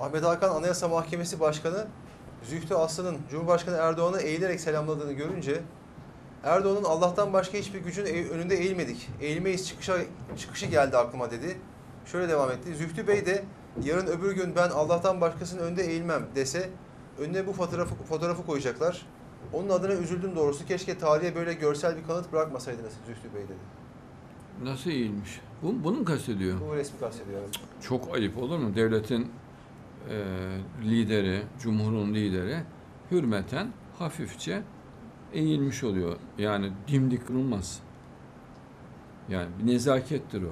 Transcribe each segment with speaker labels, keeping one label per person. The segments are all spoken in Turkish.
Speaker 1: Ahmet Hakan Anayasa Mahkemesi Başkanı Zühtü Aslı'nın Cumhurbaşkanı Erdoğan'ı eğilerek selamladığını görünce Erdoğan'ın Allah'tan başka hiçbir gücün eğ- önünde eğilmedik. Eğilmeyiz çıkışa, çıkışı geldi aklıma dedi. Şöyle devam etti. Zühtü Bey de yarın öbür gün ben Allah'tan başkasının önünde eğilmem dese önüne bu fotoğrafı, fotoğrafı koyacaklar. Onun adına üzüldüm doğrusu. Keşke tarihe böyle görsel bir kanıt bırakmasaydınız Zühtü Bey dedi.
Speaker 2: Nasıl eğilmiş? Bu, bunu mu kastediyor?
Speaker 1: Bu resmi kastediyor.
Speaker 2: Çok ayıp olur mu? Devletin e, lideri, cumhurun lideri hürmeten hafifçe eğilmiş oluyor. Yani dimdik durulmaz. Yani bir nezakettir o.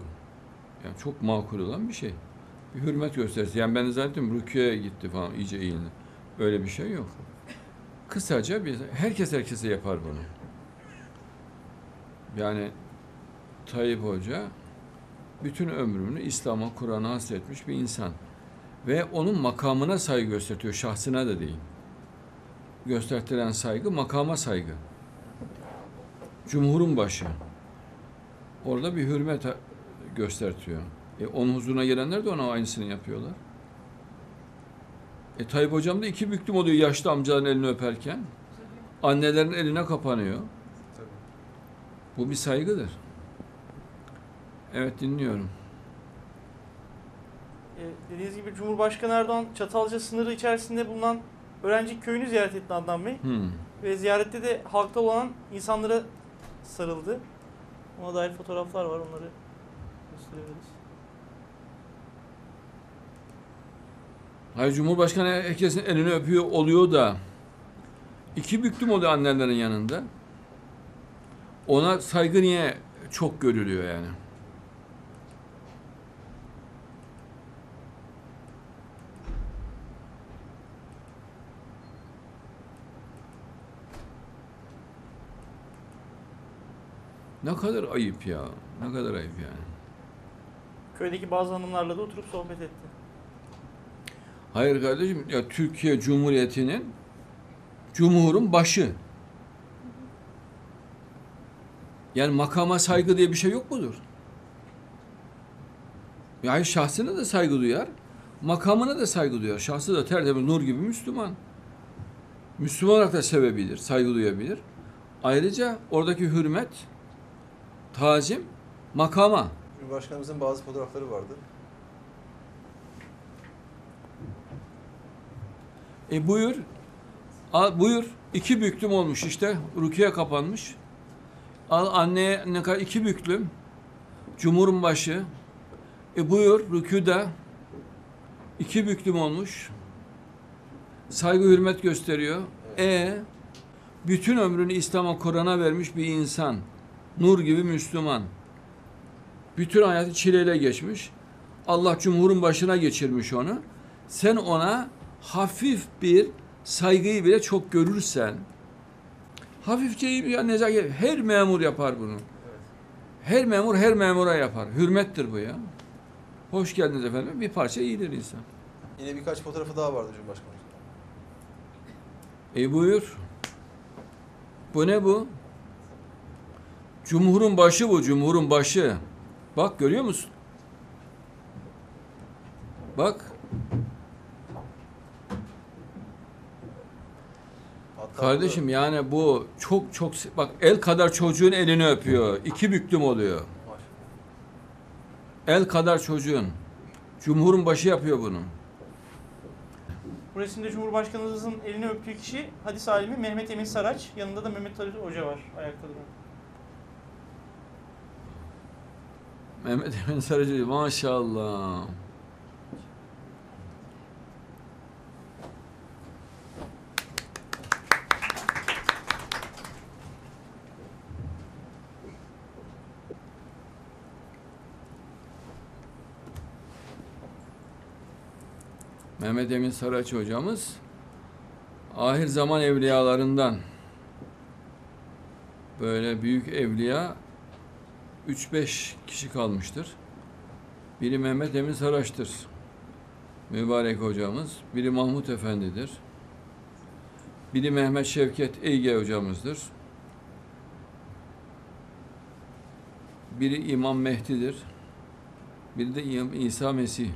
Speaker 2: Yani çok makul olan bir şey. Bir hürmet gösterisi. Yani ben zannettim rüküye gitti falan iyice eğildi. Öyle bir şey yok. Kısaca bir herkes herkese yapar bunu. Yani Tayyip Hoca bütün ömrünü İslam'a, Kur'an'a hasretmiş bir insan. Ve onun makamına saygı gösteriyor, şahsına da değil. Göstertilen saygı, makama saygı. Cumhurun başı. Orada bir hürmet göstertiyor. E, onun huzuruna gelenler de ona aynısını yapıyorlar. E Tayyip Hocam da iki büklüm oluyor yaşlı amcaların elini öperken. Annelerin eline kapanıyor. Bu bir saygıdır. Evet dinliyorum.
Speaker 3: E, dediğiniz gibi Cumhurbaşkanı Erdoğan Çatalca sınırı içerisinde bulunan öğrenci köyünü ziyaret etti Adnan Bey.
Speaker 2: Hmm.
Speaker 3: Ve ziyarette de halkta olan insanlara sarıldı. Ona dair fotoğraflar var onları gösterebiliriz.
Speaker 2: Hayır Cumhurbaşkanı herkesin elini öpüyor oluyor da iki büklüm oluyor annelerin yanında. Ona saygı niye çok görülüyor yani? Ne kadar ayıp ya. Ne kadar ayıp yani.
Speaker 3: Köydeki bazı hanımlarla da oturup sohbet etti.
Speaker 2: Hayır kardeşim ya Türkiye Cumhuriyeti'nin cumhurun başı. Yani makama saygı diye bir şey yok mudur? Yani şahsına da saygı duyar, makamına da saygı duyar. Şahsı da tertemiz nur gibi Müslüman. Müslüman olarak da sevebilir, saygı duyabilir. Ayrıca oradaki hürmet, tazim, makama.
Speaker 1: Cumhurbaşkanımızın bazı fotoğrafları vardı.
Speaker 2: E buyur. Al, buyur. İki büklüm olmuş işte. Rukiye kapanmış. Al anneye ne kadar iki büklüm. Cumhurun başı. E buyur rüküde. iki büklüm olmuş. Saygı hürmet gösteriyor. E bütün ömrünü İslam'a Kur'an'a vermiş bir insan. Nur gibi Müslüman. Bütün hayatı çileyle geçmiş. Allah cumhurun başına geçirmiş onu. Sen ona hafif bir saygıyı bile çok görürsen hafifçe ya nezaket her memur yapar bunu. Her memur her memura yapar. Hürmettir bu ya. Hoş geldiniz efendim. Bir parça iyidir insan.
Speaker 1: Yine birkaç fotoğrafı daha vardı Cumhurbaşkanımızın.
Speaker 2: E buyur. Bu ne bu? Cumhurun başı bu, cumhurun başı. Bak görüyor musun? Bak.
Speaker 1: Hatta
Speaker 2: Kardeşim yani bu çok çok bak el kadar çocuğun elini öpüyor. İki büklüm oluyor. El kadar çocuğun. Cumhurun başı yapıyor bunu.
Speaker 3: Bu resimde Cumhurbaşkanımızın elini öptüğü kişi hadis alimi Mehmet Emin Saraç. Yanında da Mehmet Ali Hoca var ayakta duran.
Speaker 2: Mehmet Emin Sarıcı maşallah. Mehmet Emin Saraç hocamız ahir zaman evliyalarından böyle büyük evliya 3-5 kişi kalmıştır. Biri Mehmet Emin Saraç'tır. Mübarek hocamız. Biri Mahmut Efendi'dir. Biri Mehmet Şevket Eyge hocamızdır. Biri İmam Mehdi'dir. Biri de İsa Mesih.